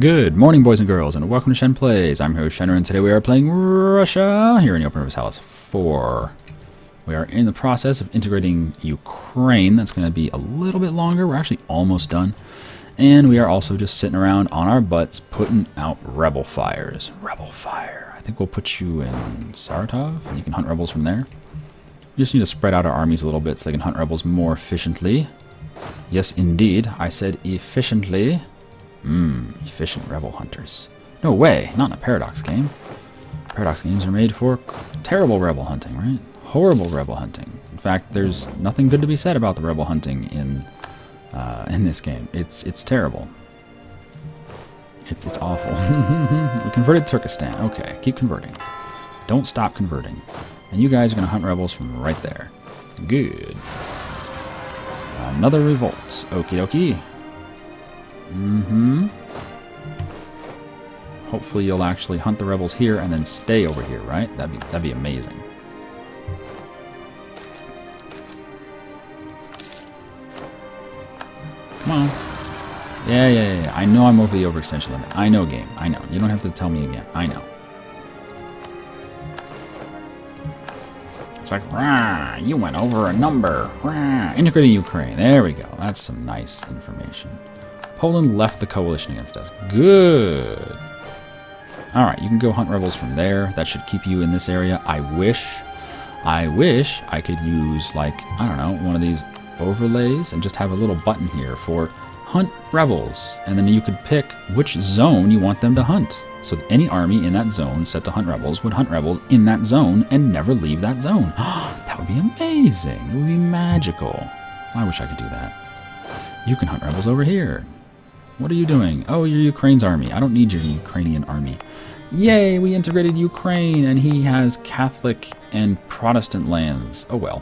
Good morning, boys and girls, and welcome to Shen Plays. I'm with Shenner, and today we are playing Russia here in the Europa Universalis 4. We are in the process of integrating Ukraine. That's going to be a little bit longer. We're actually almost done. And we are also just sitting around on our butts putting out rebel fires. Rebel fire. I think we'll put you in Saratov, and you can hunt rebels from there. We just need to spread out our armies a little bit so they can hunt rebels more efficiently. Yes, indeed. I said efficiently. Mmm, efficient rebel hunters. No way, not in a Paradox game. Paradox games are made for terrible rebel hunting, right? Horrible rebel hunting. In fact, there's nothing good to be said about the rebel hunting in uh, in this game. It's it's terrible. It's it's awful. we converted Turkestan. Okay, keep converting. Don't stop converting. And you guys are going to hunt rebels from right there. Good. Another revolt. Okie dokie. Mm-hmm. Hopefully you'll actually hunt the rebels here and then stay over here, right? That'd be that'd be amazing. Come on. Yeah, yeah, yeah. I know I'm over the overextension limit. I know, game. I know. You don't have to tell me again. I know. It's like, rah, you went over a number. Rah. Integrating Ukraine. There we go. That's some nice information. Poland left the coalition against us. Good. All right, you can go hunt rebels from there. That should keep you in this area. I wish, I wish I could use like, I don't know, one of these overlays and just have a little button here for hunt rebels. And then you could pick which zone you want them to hunt. So any army in that zone set to hunt rebels would hunt rebels in that zone and never leave that zone. that would be amazing. It would be magical. I wish I could do that. You can hunt rebels over here. What are you doing? Oh, you're Ukraine's army. I don't need your Ukrainian army. Yay, we integrated Ukraine, and he has Catholic and Protestant lands. Oh well.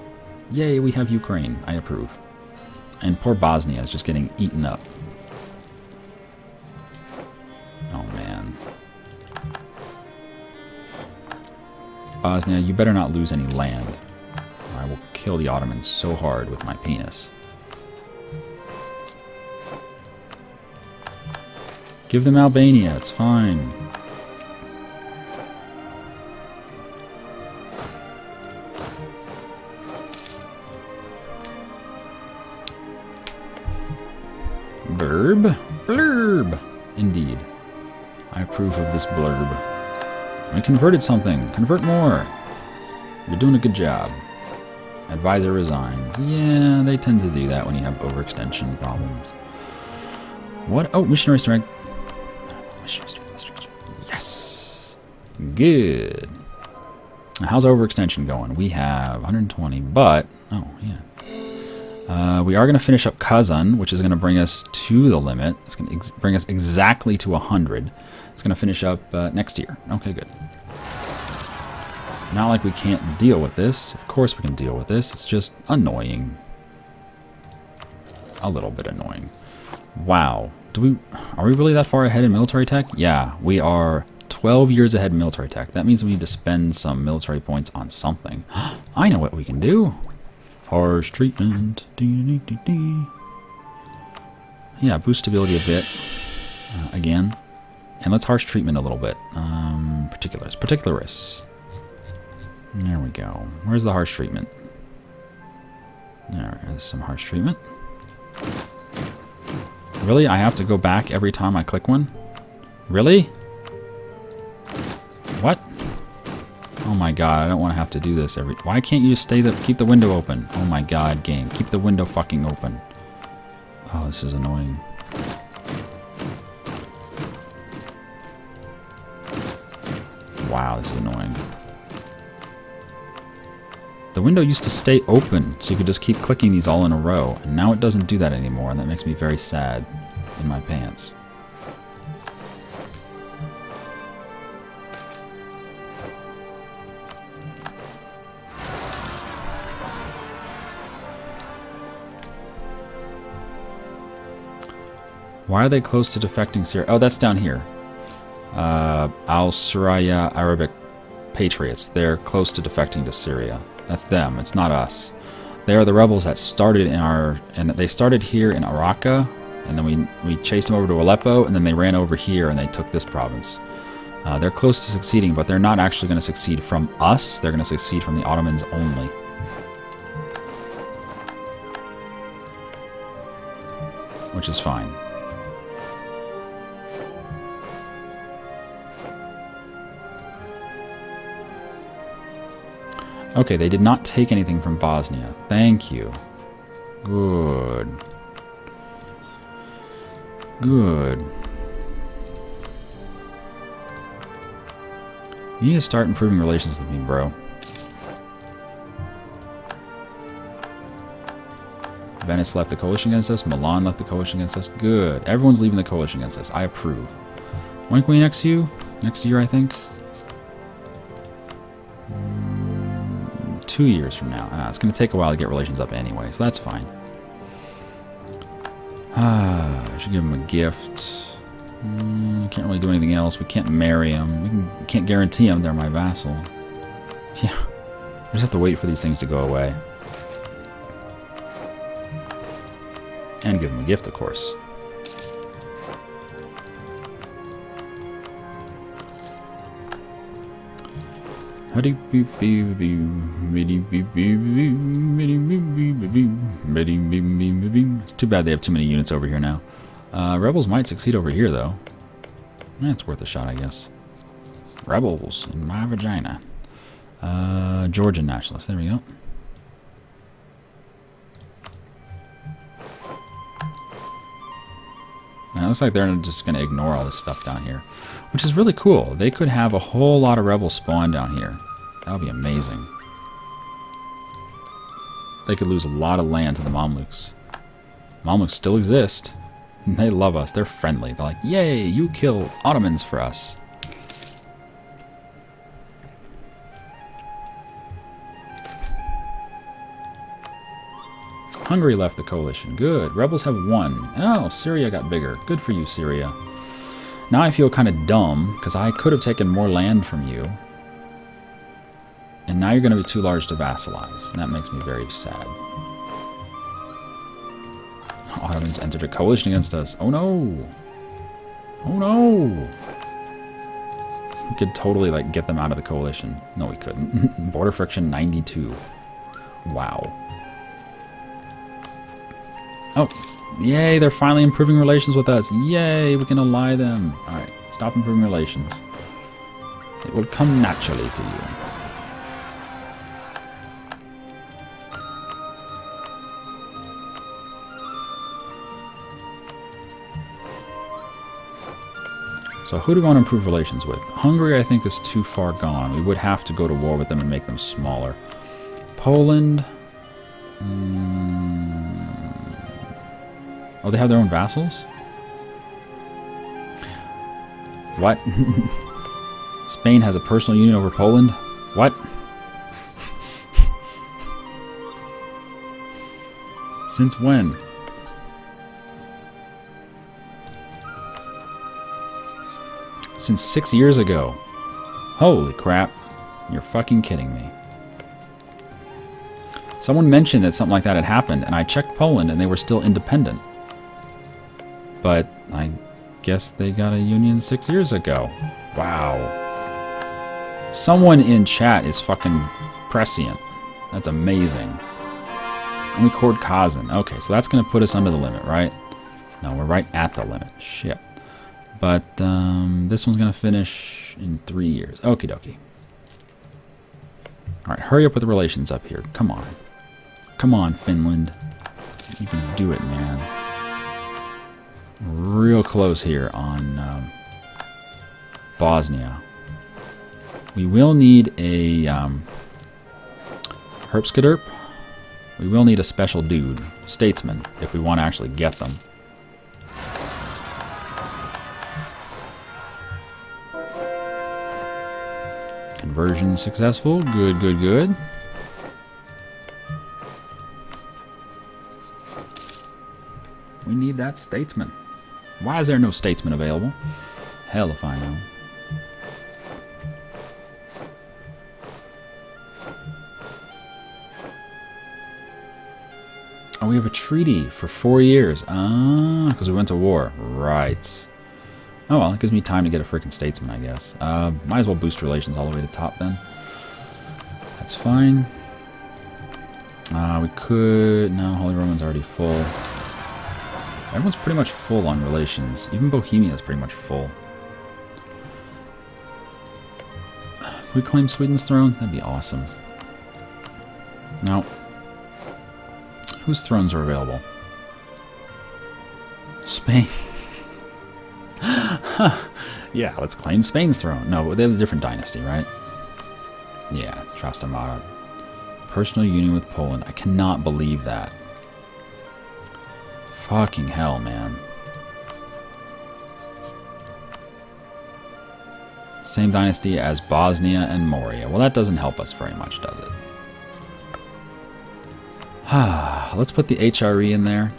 Yay, we have Ukraine. I approve. And poor Bosnia is just getting eaten up. Oh, man. Bosnia, you better not lose any land. I will kill the Ottomans so hard with my penis. Give them Albania, it's fine. Blurb? Blurb! Indeed. I approve of this blurb. I converted something. Convert more. You're doing a good job. Advisor resigns. Yeah, they tend to do that when you have overextension problems. What? Oh, missionary strike. Good. How's overextension going? We have 120, but oh yeah. Uh, we are going to finish up Kazan, which is going to bring us to the limit. It's going to bring us exactly to 100. It's going to finish up uh, next year. Okay, good. Not like we can't deal with this. Of course we can deal with this. It's just annoying. A little bit annoying. Wow. Do we are we really that far ahead in military tech? Yeah, we are 12 years ahead military tech. That means we need to spend some military points on something. I know what we can do. Harsh treatment. Yeah, boost stability a bit. Uh, again. And let's harsh treatment a little bit. Um, particulars. Particularists. There we go. Where's the harsh treatment? There is some harsh treatment. Really? I have to go back every time I click one? Really? What? Oh my god, I don't want to have to do this every... Why can't you just stay the... Keep the window open? Oh my god, game. Keep the window fucking open. Oh, this is annoying. Wow, this is annoying. The window used to stay open, so you could just keep clicking these all in a row. And now it doesn't do that anymore, and that makes me very sad in my pants. Why are they close to defecting Syria? Oh, that's down here. Uh, Al Suraya Arabic Patriots. They're close to defecting to Syria. That's them. It's not us. They are the rebels that started in our, and they started here in Araka, And then we, we chased them over to Aleppo, and then they ran over here and they took this province. Uh, they're close to succeeding, but they're not actually going to succeed from us. They're going to succeed from the Ottomans only. Which is fine. Okay, they did not take anything from Bosnia. Thank you. Good. Good. You need to start improving relations with me, bro. Venice left the coalition against us. Milan left the coalition against us. Good. Everyone's leaving the coalition against us. I approve. When can we next you? Next year, I think. Two years from now. Ah, it's going to take a while to get relations up anyway, so that's fine. Ah, I should give him a gift. Mm, can't really do anything else. We can't marry him. We, can, can't guarantee him they're my vassal. Yeah. We just have to wait for these things to go away. And give him a gift, of course. It's too bad they have too many units over here now. Uh, rebels might succeed over here, though. That's worth a shot, I guess. Rebels in my vagina. Uh, Georgian nationalists. There we go. Looks like they're just going to ignore all this stuff down here. Which is really cool. They could have a whole lot of rebels spawn down here. That would be amazing. They could lose a lot of land to the Mamluks. Mamluks still exist. They love us. They're friendly. They're like, yay, you kill Ottomans for us. Hungary left the coalition. Good. Rebels have won. Oh, Syria got bigger. Good for you, Syria. Now I feel kind of dumb, because I could have taken more land from you. And now you're going to be too large to vassalize. And that makes me very sad. Ottomans entered a coalition against us. Oh no! Oh no! We could totally like get them out of the coalition. No, we couldn't. Border friction 92. Wow. Oh, yay, they're finally improving relations with us. Yay, we can ally them. Alright, stop improving relations. It will come naturally to you. So who do we want to improve relations with? Hungary, I think, is too far gone. We would have to go to war with them and make them smaller. Poland... Mm, oh, they have their own vassals? What? Spain has a personal union over Poland? What? Since when? since six years ago. Holy crap. You're fucking kidding me. Someone mentioned that something like that had happened, and I checked Poland and they were still independent. But I guess they got a union six years ago. Wow. Someone in chat is fucking prescient. That's amazing. And we court Kazan. Okay, so that's going to put us under the limit, right? No, we're right at the limit. Shit. But um, this one's going to finish in three years. Okie dokie. Alright, hurry up with the relations up here. Come on. Come on, Finland. You can do it, man. Real close here on um, Bosnia. We will need a um, Herbskaderp. We will need a special dude, statesman, if we want to actually get them. Conversion successful. Good, good, good. We need that statesman. Why is there no statesman available? Hell if I know. Oh, we have a treaty for four years. Ah, because we went to war. Right. Oh well, it gives me time to get a freaking statesman, I guess. Uh, might as well boost relations all the way to top then. That's fine. Uh, we could... No, Holy Roman's already full. Everyone's pretty much full on relations. Even Bohemia is pretty much full. Could we claim Sweden's throne? That'd be awesome. No. Whose thrones are available? Spain. yeah, let's claim Spain's throne. No, they have a different dynasty, right? Yeah, Trastamara. Personal union with Poland. I cannot believe that. Fucking hell, man. Same dynasty as Bosnia and Morea. Well, that doesn't help us very much, does it? Let's put the HRE in there.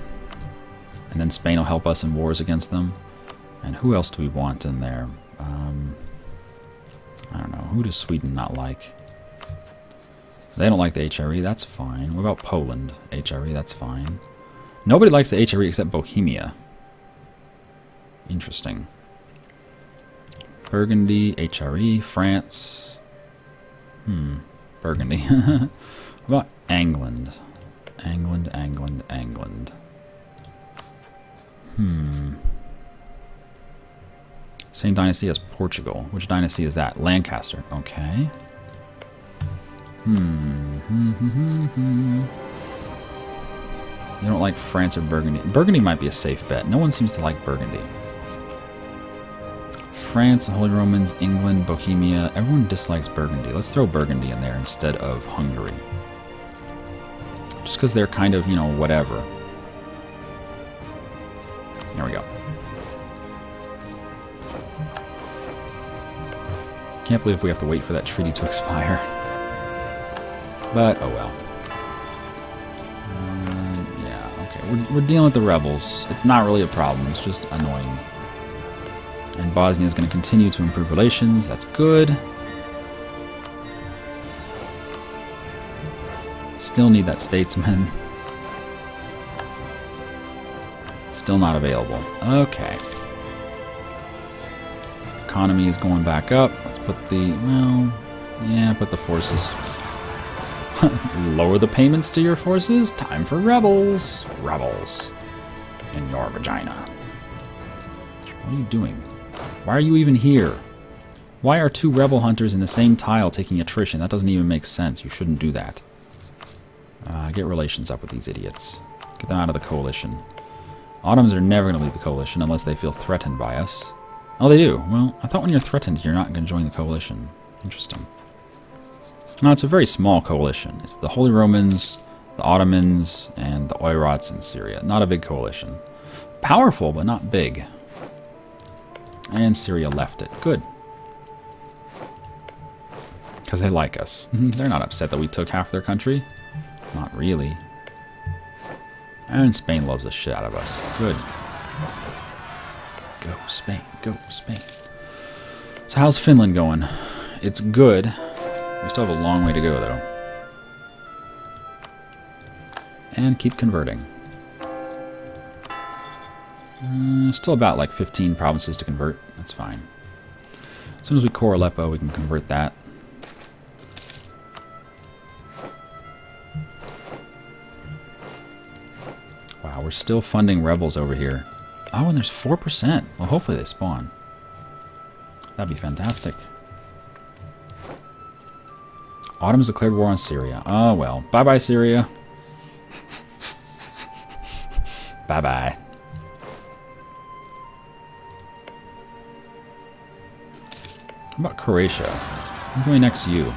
And then Spain will help us in wars against them. And who else do we want in there? Um, I don't know. Who does Sweden not like? They don't like the HRE. That's fine. What about Poland? HRE, that's fine. Nobody likes the HRE except Bohemia. Interesting. Burgundy, HRE, France. Hmm. Burgundy. what about England? England, England, England. Hmm. Same dynasty as Portugal. Which dynasty is that? Lancaster. Okay. Hmm. You don't like France or Burgundy. Burgundy might be a safe bet. No one seems to like Burgundy. France, Holy Romans, England, Bohemia. Everyone dislikes Burgundy. Let's throw Burgundy in there instead of Hungary. Just because they're kind of, you know, whatever. There we go. Can't believe we have to wait for that treaty to expire. But, oh well. We're, we're dealing with the rebels. It's not really a problem. It's just annoying. And Bosnia is going to continue to improve relations. That's good. Still need that statesman. Still not available. Okay. Economy is going back up. Let's put the, well, yeah, put the forces. Lower the payments to your forces. Time for rebels. Rebels. In your vagina. What are you doing? Why are you even here? Why are two rebel hunters in the same tile taking attrition? That doesn't even make sense. You shouldn't do that. Uh, get relations up with these idiots. Get them out of the coalition. Ottomans are never going to leave the coalition unless they feel threatened by us. Oh, they do. Well, I thought when you're threatened, you're not going to join the coalition. Interesting. No, it's a very small coalition. It's the Holy Romans, the Ottomans, and the Oirots in Syria. Not a big coalition. Powerful, but not big. And Syria left it. Good. Because they like us. They're not upset that we took half their country. Not really. And Spain loves the shit out of us. Good. Go, Spain. Go, Spain. So how's Finland going? It's good. We still have a long way to go, though. And keep converting. Uh, still about like 15 provinces to convert. That's fine. As soon as we core Aleppo, we can convert that. Wow, we're still funding rebels over here. Oh, and there's 4%. Well, hopefully they spawn. That'd be fantastic. Ottomans declared war on Syria. Oh, well. Bye-bye, Syria. Bye-bye. How about Croatia? I'm going next to you.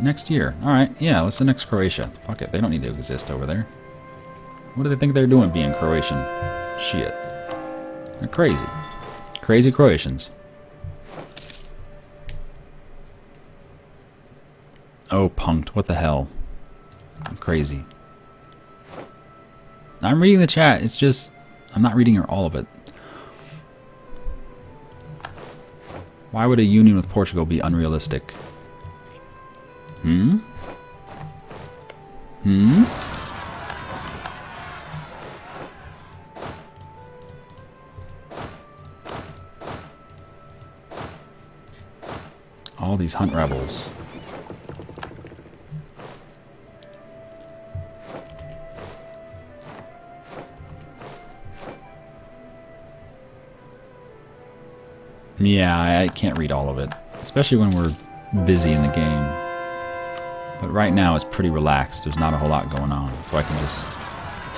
Next year. Alright, yeah, let's the next Croatia. Fuck it, they don't need to exist over there. What do they think they're doing being Croatian? Shit. They're crazy. Crazy Croatians. Oh, punked. What the hell? I'm crazy. I'm reading the chat. It's just... I'm not reading all of it. Why would a union with Portugal be unrealistic? Hmm? Hmm? All these hunt rebels. Yeah, I can't read all of it, especially when we're busy in the game. But right now it's pretty relaxed. There's not a whole lot going on, so I can just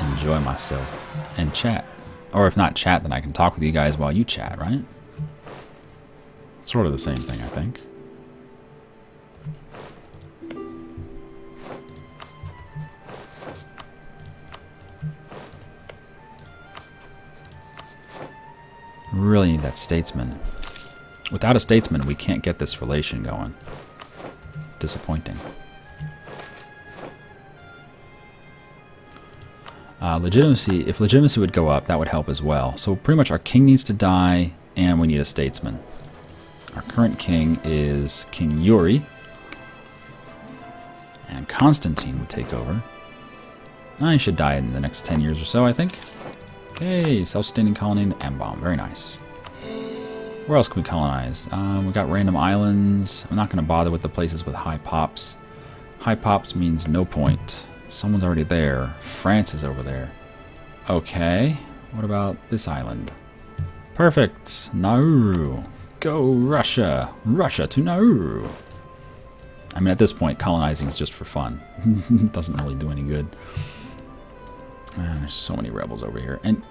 enjoy myself and chat. Or if not chat, then I can talk with you guys while you chat, right? Sort of the same thing, I think. Really need that statesman. Without a statesman, we can't get this relation going. Disappointing. Uh, legitimacy, if legitimacy would go up, that would help as well. So pretty much our king needs to die, and we need a statesman. Our current king is King Yuri. And Constantine would take over. I should die in the next 10 years or so, I think. Okay, self-sustaining colony in Ambon. Very nice. Where else can we colonize? Um, we got random islands. I'm not going to bother with the places with high pops. High pops means no point. Someone's already there. France is over there. Okay. What about this island? Perfect. Nauru. Go Russia. Russia to Nauru. I mean, at this point, colonizing is just for fun. it Doesn't really do any good. Uh, there's so many rebels over here. And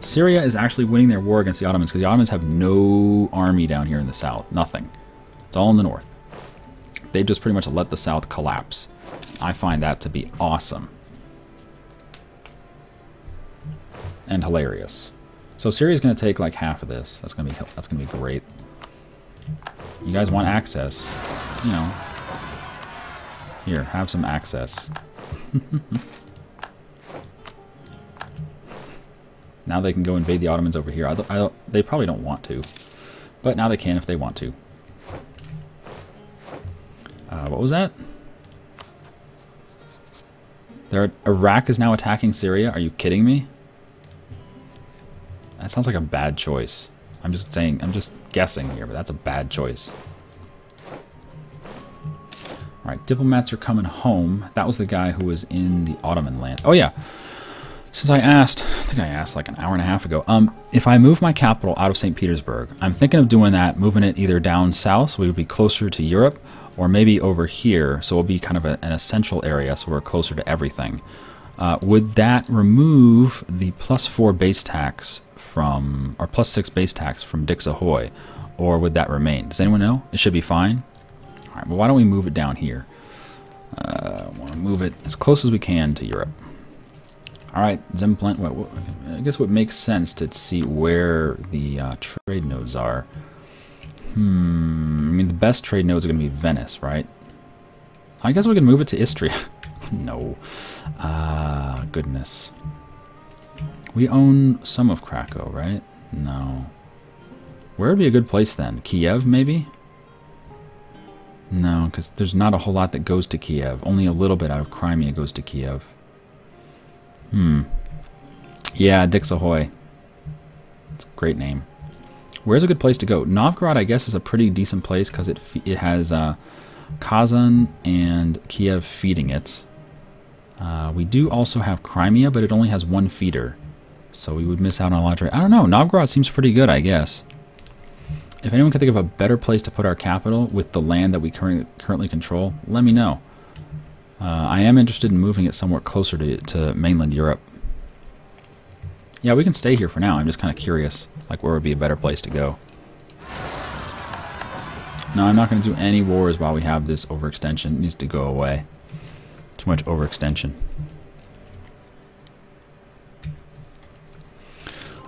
Syria is actually winning their war against the Ottomans because the Ottomans have no army down here in the south. Nothing. It's all in the north. They've just pretty much let the south collapse. I find that to be awesome. And hilarious. So Syria's going to take like half of this. That's going to be that's going to be great. You guys want access, you know. Here, have some access. Now they can go invade the Ottomans over here. I, I, they probably don't want to. But now they can if they want to. Uh, what was that? There, Iraq is now attacking Syria. Are you kidding me? That sounds like a bad choice. I'm just saying, I'm just guessing here, but that's a bad choice. Alright, diplomats are coming home. That was the guy who was in the Ottoman land. Oh yeah, since I asked, I think I asked like an hour and a half ago, um, if I move my capital out of St. Petersburg, I'm thinking of doing that, moving it either down south so we would be closer to Europe, or maybe over here so it'll be kind of a, an essential area so we're closer to everything. Uh, would that remove the plus four base tax from, or plus six base tax from Dix Ahoy, or would that remain? Does anyone know? It should be fine. All right, well, why don't we move it down here? Uh, I want to move it as close as we can to Europe. All right, Zemplant. Well, I guess what makes sense to see where the uh, trade nodes are. Hmm. I mean, the best trade nodes are going to be Venice, right? I guess we can move it to Istria. no. Ah, uh, goodness. We own some of Krakow, right? No. Where would be a good place then? Kiev, maybe? No, because there's not a whole lot that goes to Kiev. Only a little bit out of Crimea goes to Kiev. Hmm. Yeah, Dix Ahoy. It's a great name. Where's a good place to go? Novgorod, I guess, is a pretty decent place because it it has uh, Kazan and Kiev feeding it. Uh, we do also have Crimea, but it only has one feeder. So we would miss out on a lot of. I don't know. Novgorod seems pretty good, I guess. If anyone can think of a better place to put our capital with the land that we currently currently control, let me know. Uh, I am interested in moving it somewhat closer to, to mainland Europe. Yeah, we can stay here for now. I'm just kind of curious, like where would be a better place to go. No, I'm not going to do any wars while we have this overextension. It needs to go away. Too much overextension.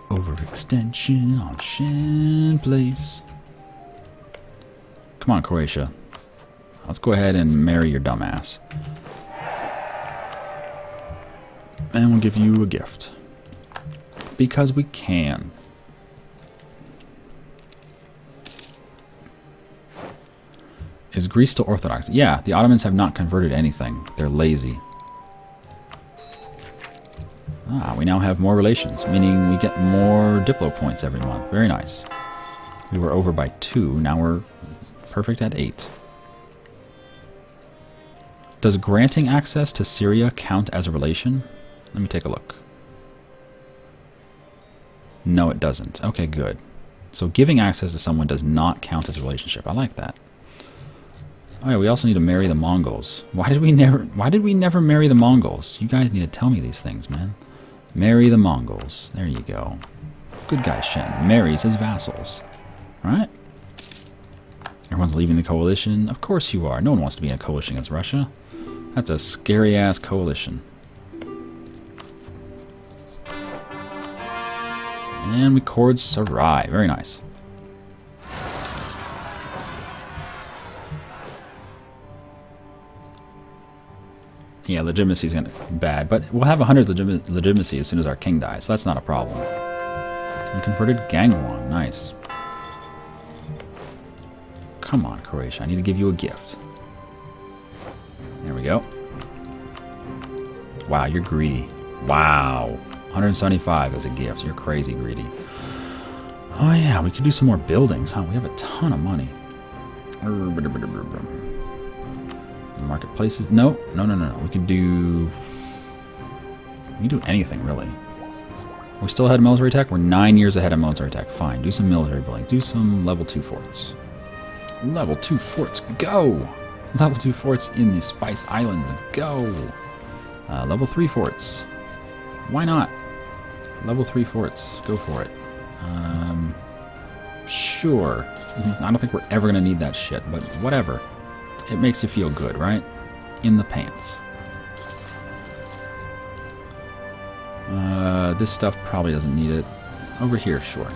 Overextension on Shen Plays. Come on, Croatia. Let's go ahead and marry your dumbass. And we'll give you a gift. Because we can. Is Greece still Orthodox? Yeah, the Ottomans have not converted anything. They're lazy. Ah, we now have more relations, meaning we get more Diplo points every month. Very nice. We were over by two, now we're perfect at eight. Does granting access to Syria count as a relation? Let me take a look. No, it doesn't. Okay, good. So giving access to someone does not count as a relationship. I like that. Oh yeah, we also need to marry the Mongols. Why did we never why did we never marry the Mongols? You guys need to tell me these things, man. Marry the Mongols. There you go. Good guy Shen. Marries his vassals. Right? Everyone's leaving the coalition. Of course you are. No one wants to be in a coalition against Russia. That's a scary ass coalition. And we chord Sarai. Very nice. Yeah, legitimacy is gonna bad, but we'll have 100 legit legitimacy as soon as our king dies, so that's not a problem. We converted Gangwon. Nice. Come on, Croatia. I need to give you a gift. There we go. Wow, you're greedy. Wow. 175 as a gift. You're crazy greedy. Oh yeah, we could do some more buildings, huh? We have a ton of money. Marketplaces? No, no, no, no. We can do... We can do anything, really. We're still ahead of military tech? We're nine years ahead of military tech. Fine, do some military building. Do some level 2 forts. Level 2 forts, go! Level 2 forts in the Spice Islands, go! Uh, level 3 forts. Why not? Level 3 forts, go for it. Um, sure. I don't think we're ever going to need that shit, but whatever. It makes you feel good, right? In the pants. Uh, this stuff probably doesn't need it. Over here, sure.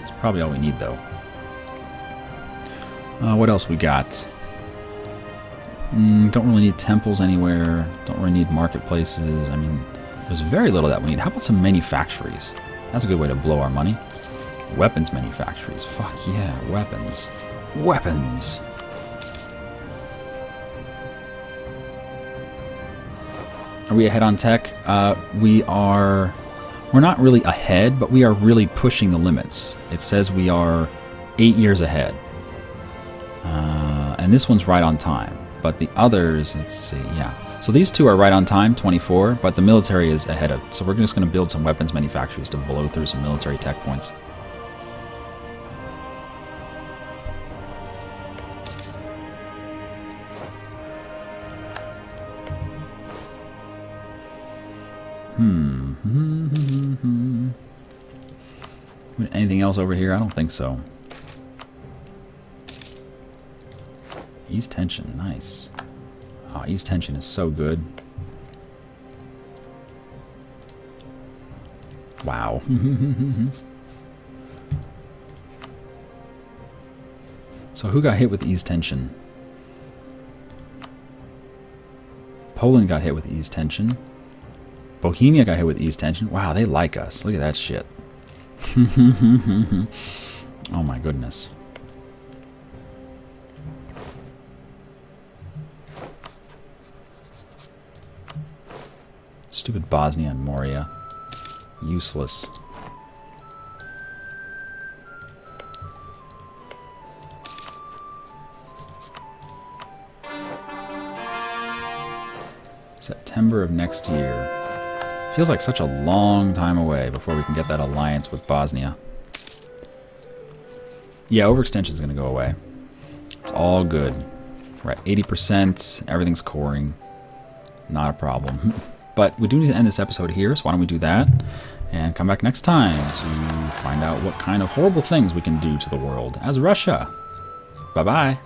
It's probably all we need, though. Uh, what else we got? Mm, don't really need temples anywhere. Don't really need marketplaces. I mean, there's very little that we need. How about some manufactories? That's a good way to blow our money. Weapons manufactories. Fuck yeah, weapons. Weapons! Are we ahead on tech? Uh, we are... We're not really ahead, but we are really pushing the limits. It says we are eight years ahead. Uh, and this one's right on time. But the others, let's see, yeah. So these two are right on time, 24, but the military is ahead of... So we're just going to build some weapons manufacturers to blow through some military tech points. Hmm. Anything else over here? I don't think so. Ease tension, nice. Ah, oh, ease tension is so good. Wow. so who got hit with ease tension? Poland got hit with ease tension. Bohemia got hit with ease tension. Wow, they like us. Look at that shit. oh my goodness. Stupid Bosnia and Morea. Useless. September of next year. Feels like such a long time away before we can get that alliance with Bosnia. Yeah, overextension is going to go away. It's all good. We're at 80%. Everything's coring. Not a problem. but we do need to end this episode here, so why don't we do that? And come back next time to find out what kind of horrible things we can do to the world as Russia. Bye-bye.